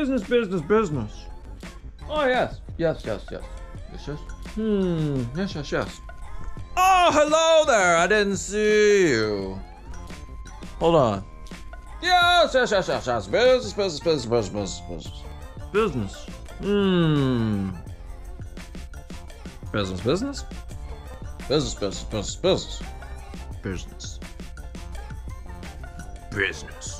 Business, business, business. Oh, yes. Yes, yes, yes. Yes, yes. Hmm. Yes, yes, yes. Oh, hello there. I didn't see you. Hold on. Yes, yes, yes, yes, yes. Business, business, business, business, business. Business. Hmm. Business, business? Business, business, business, business. Business. Business.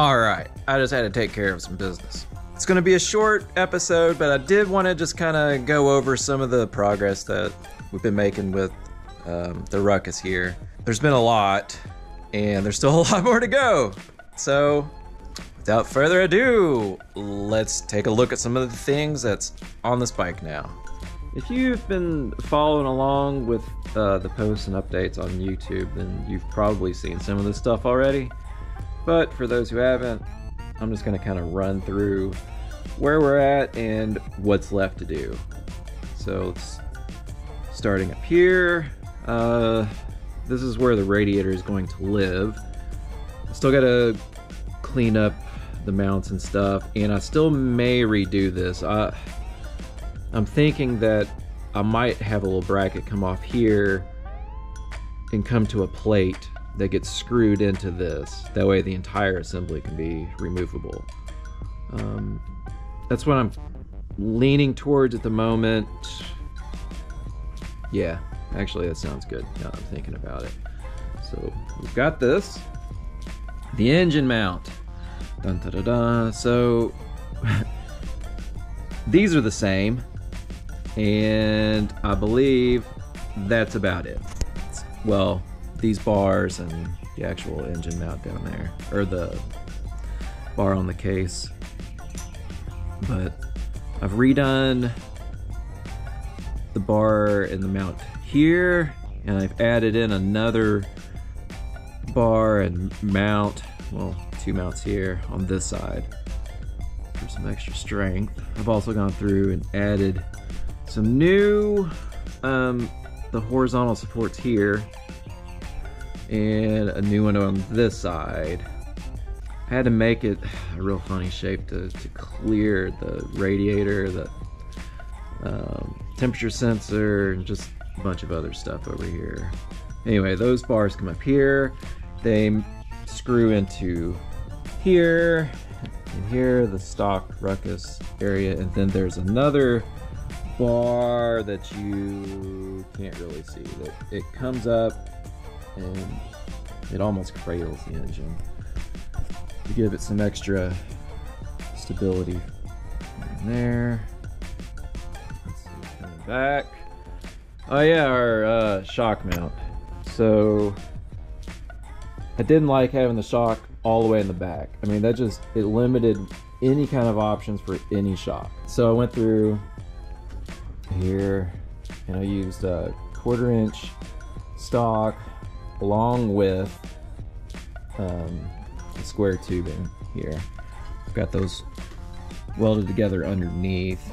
All right. I just had to take care of some business. It's going to be a short episode, but I did want to just kind of go over some of the progress that we've been making with um, the ruckus here. There's been a lot, and there's still a lot more to go. So, without further ado, let's take a look at some of the things that's on this bike now. If you've been following along with uh, the posts and updates on YouTube, then you've probably seen some of this stuff already. But for those who haven't, I'm just going to kind of run through where we're at and what's left to do. So, let's, starting up here, uh, this is where the radiator is going to live. Still got to clean up the mounts and stuff, and I still may redo this. I, I'm thinking that I might have a little bracket come off here and come to a plate that gets screwed into this. That way the entire assembly can be removable. Um, that's what I'm leaning towards at the moment. Yeah, actually that sounds good now I'm thinking about it. So we've got this. The engine mount. Dun, da, da, da. So these are the same and I believe that's about it. Well, these bars and the actual engine mount down there, or the bar on the case. But I've redone the bar and the mount here, and I've added in another bar and mount, well, two mounts here on this side for some extra strength. I've also gone through and added some new um, the horizontal supports here and a new one on this side I had to make it a real funny shape to, to clear the radiator the um, temperature sensor and just a bunch of other stuff over here anyway those bars come up here they screw into here and here the stock ruckus area and then there's another bar that you can't really see. That it comes up and it almost cradles the engine to give it some extra stability there. See, coming back. Oh yeah, our uh, shock mount. So I didn't like having the shock all the way in the back. I mean, that just it limited any kind of options for any shock. So I went through here and I used a quarter inch stock along with um, the square tubing here. I've got those welded together underneath.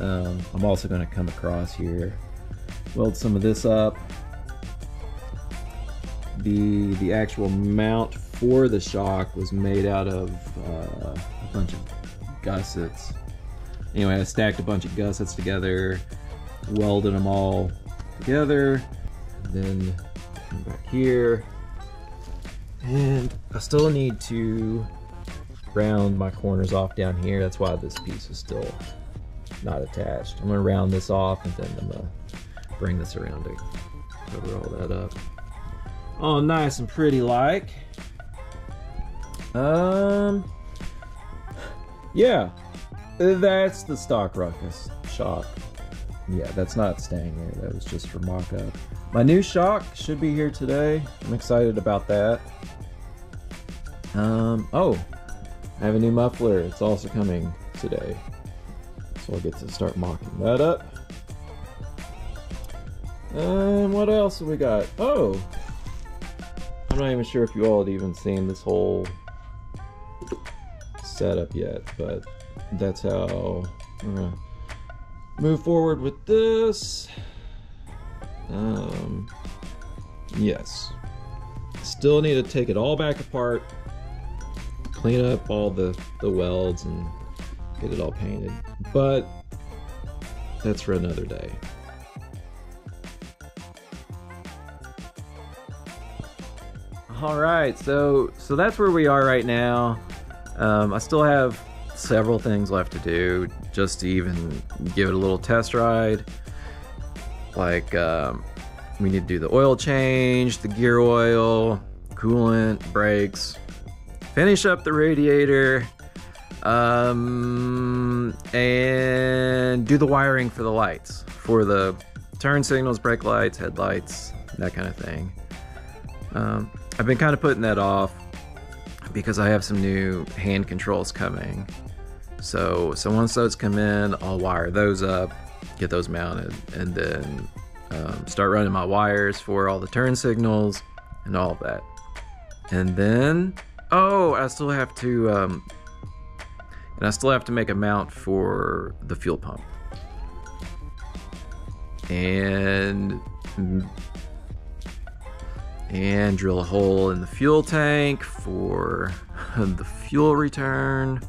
Um, I'm also going to come across here, weld some of this up. The, the actual mount for the shock was made out of uh, a bunch of gussets Anyway, I stacked a bunch of gussets together, welded them all together, then come back here. And I still need to round my corners off down here. That's why this piece is still not attached. I'm gonna round this off and then I'm gonna bring this around to cover all that up. Oh, nice and pretty like. Um, yeah, that's the stock ruckus shock. Yeah, that's not staying there. That was just for mock-up. My new shock should be here today. I'm excited about that. Um, oh, I have a new muffler. It's also coming today. So I'll get to start mocking that up. And what else have we got? Oh, I'm not even sure if you all had even seen this whole setup yet, but that's how gonna move forward with this. Um, yes. Still need to take it all back apart clean up all the, the welds and get it all painted. But that's for another day. All right, so so that's where we are right now. Um, I still have several things left to do, just to even give it a little test ride. Like um, we need to do the oil change, the gear oil, coolant, brakes, finish up the radiator, um, and do the wiring for the lights, for the turn signals, brake lights, headlights, that kind of thing. Um, I've been kind of putting that off because I have some new hand controls coming. So, so once those come in, I'll wire those up, get those mounted, and then um, start running my wires for all the turn signals and all of that. And then, oh, I still have to, um, and I still have to make a mount for the fuel pump. And and drill a hole in the fuel tank for the fuel return.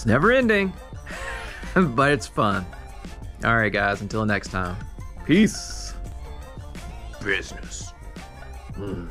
It's never ending, but it's fun. All right, guys, until next time. Peace. Business. Mm.